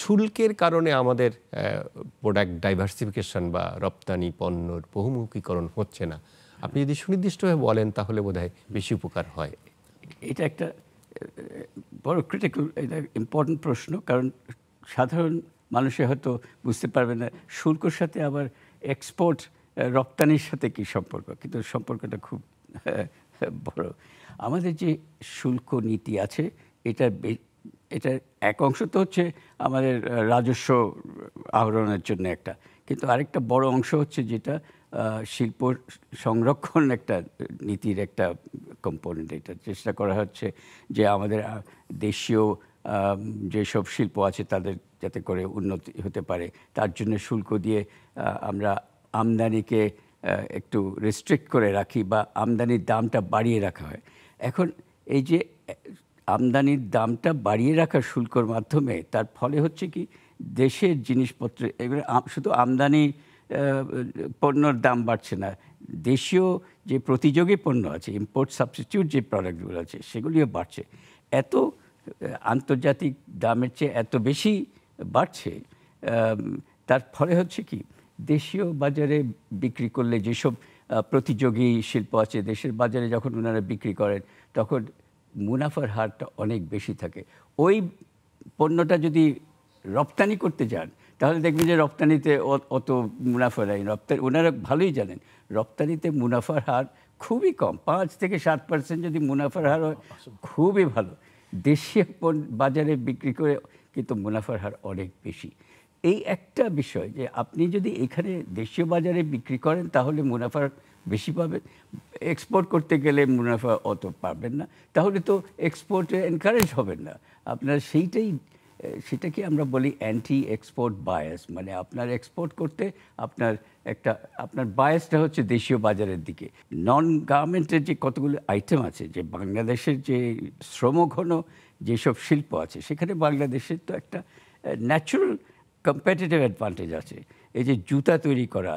শুল্কের কারণে আমাদের প্রোডাক্ট ডাইভার্সিফিকেশন বা রপ্তানি পণ্যর বহুমুখীকরণ হচ্ছে না। আপনি যদি সুনির্দিষ্টভাবে বলেন, তাহলে বোধহয় বেশি উপকার হয়। এটা একটা, বড় ক্রিটিক্যাল এটা ইম্পর্টেন্ট প্রশ্ন, কারণ সাধারণ মানুষে হয়তো বুঝতে পারবে না, শুল্কর সাথে আবার এক্সপোর্ট রপ্তানির সাথে কি সম্পর্ক? কিন্তু সম্পর্কটা খুব বড়। আমাদের যে শুল্ক নীতি আছে, এটা এটার এক অংশ তো হচ্ছে আমাদের রাজস্ব আহরণের জন্য একটা। কিন্তু আরেকটা বড় অংশ হচ্ছে যেটা শিল্প সংরক্ষণ একটা নীতির একটা কম্পোনেন্ট এটা। চেষ্টা করা হচ্ছে যে আমাদের দেশীয় যেসব শিল্প আছে তাদের যাতে করে উন্নতি হতে পারে। তার জন্য শুল্ক দিয়ে আমরা আমদানিকে একটু রেস্ট্রিক্ট করে রাখি বা আমদানির দামটা বাড়িয়ে রাখা হয়। এখন এই যে আমদানির দামটা বাড়িয়ে রাখা শুল্কর মাধ্যমে, তার ফলে হচ্ছে কি দেশের জিনিসপত্র, এগুলো শুধু আমদানি পণ্যর দাম বাড়ছে না, দেশীয় যে প্রতিযোগী পণ্য আছে ইম্পোর্ট সাবস্টিটিউট যে প্রোডাক্টগুলো আছে, সেগুলিও বাড়ছে। এত আন্তর্জাতিক দামের চেয়ে এত বেশি বাড়ছে তার ফলে হচ্ছে কি দেশীয় বাজারে বিক্রি করলে যেসব প্রতিযোগী শিল্প আছে, দেশের বাজারে যখন ওনারা বিক্রি করেন, তখন মুনাফার হারটা অনেক বেশি থাকে। ওই পণ্যটা যদি রপ্তানি করতে যান তাহলে দেখবেন যে রপ্তানিতে অত মুনাফা নেই। রপ্তানি ওনারা ভালোই জানেন রপ্তানিতে মুনাফার হার খুবই কম। পাঁচ থেকে সাত পার্সেন্ট যদি মুনাফার হার হয় খুবই ভালো। দেশীয় বাজারে বিক্রি করে কিন্তু মুনাফার হার অনেক বেশি। এই একটা বিষয় যে আপনি যদি এখানে দেশীয় বাজারে বিক্রি করেন তাহলে মুনাফার বেশি পাবেন এক্সপোর্ট করতে গেলে মুনাফা অত পাবেন না। তাহলে তো এক্সপোর্টে এনকারেজ হবেন না। আপনার সেইটাই, সেটাকে আমরা বলি অ্যান্টি এক্সপোর্ট বায়াস মানে আপনার এক্সপোর্ট করতে আপনার একটা, আপনার বায়াসটা হচ্ছে দেশীয় বাজারের দিকে। নন গার্মেন্টের যে কতগুলো আইটেম আছে, যে বাংলাদেশের যে শ্রমঘন যেসব শিল্প আছে, সেখানে বাংলাদেশের তো একটা ন্যাচুরাল কম্পিটিটিভ অ্যাডভান্টেজ আছে। এই যে জুতা তৈরি করা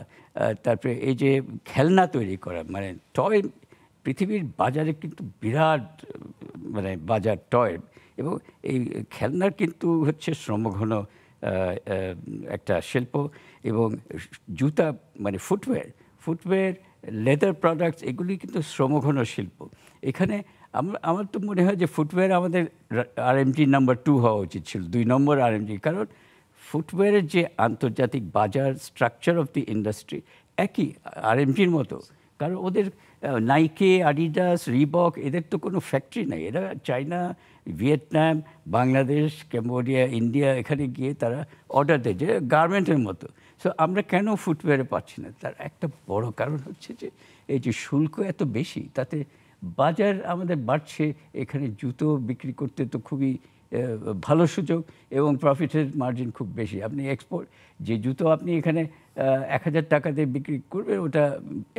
তারপরে এই যে খেলনা তৈরি করা মানে টয়, পৃথিবীর বাজারে কিন্তু বিরাট মানে বাজার টয় এবং এই খেলনার কিন্তু হচ্ছে শ্রমঘন একটা শিল্প এবং জুতা মানে ফুটওয়্যার ফুটওয়্যার, লেদার প্রোডাক্টস এগুলি কিন্তু শ্রমঘন শিল্প। এখানে আমার আমার তো মনে হয় যে ফুটওয়্যার আমাদের আর আরএমজি নাম্বার টু হওয়া উচিত ছিল, দুই নম্বর আরএমজি কারণ ফুটওয়্যারের যে আন্তর্জাতিক বাজার স্ট্রাকচার অফ দি ইন্ডাস্ট্রি একই আরএমজির মতো। কারণ ওদের নাইকে আডিডাস রিবক এদের তো কোনো ফ্যাক্টরি নাই। এরা China Vietnam Bangladesh Cambodia India এখানে গিয়ে তারা অর্ডার দেয় যে গার্মেন্টের মতো। সো আমরা কেন ফুটওয়্যারে পাচ্ছি না? তার একটা বড় কারণ হচ্ছে যে, এই যে শুল্ক এত বেশি, তাতে বাজার আমাদের বাড়ছে। এখানে জুতো বিক্রি করতে তো খুবই ভালো সুযোগ এবং প্রফিটের মার্জিন খুব বেশি। আপনি এক্সপোর্ট যে জুতো আপনি এখানে এক হাজার টাকা দিয়ে বিক্রি করবেন, ওটা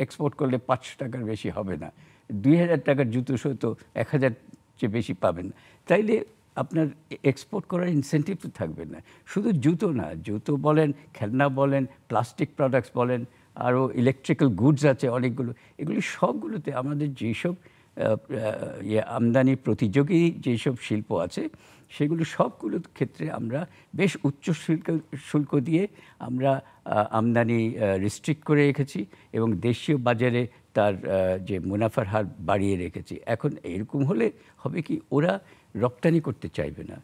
এক্সপোর্ট করলে পাঁচশো টাকার বেশি হবে না। দুই হাজার টাকার জুতো তো এক হাজার চেয়ে বেশি পাবেন। না তাইলে আপনার এক্সপোর্ট করার ইনসেন্টিভ তো থাকবে না। শুধু জুতো না, জুতো বলেন, খেলনা বলেন প্লাস্টিক প্রোডাক্টস বলেন, আরও ইলেকট্রিক্যাল গুডস আছে অনেকগুলো। এগুলি সবগুলোতে আমাদের যেসব আমদানি প্রতিযোগী যেসব শিল্প আছে, সেগুলো সবগুলো ক্ষেত্রে আমরা বেশ উচ্চ শুল্ক শুল্ক দিয়ে আমরা আমদানি রিস্ট্রিক্ট করে রেখেছি এবং দেশীয় বাজারে তার যে মুনাফার হার বাড়িয়ে রেখেছি। এখন এরকম হলে হবে কি ওরা রপ্তানি করতে চাইবে না।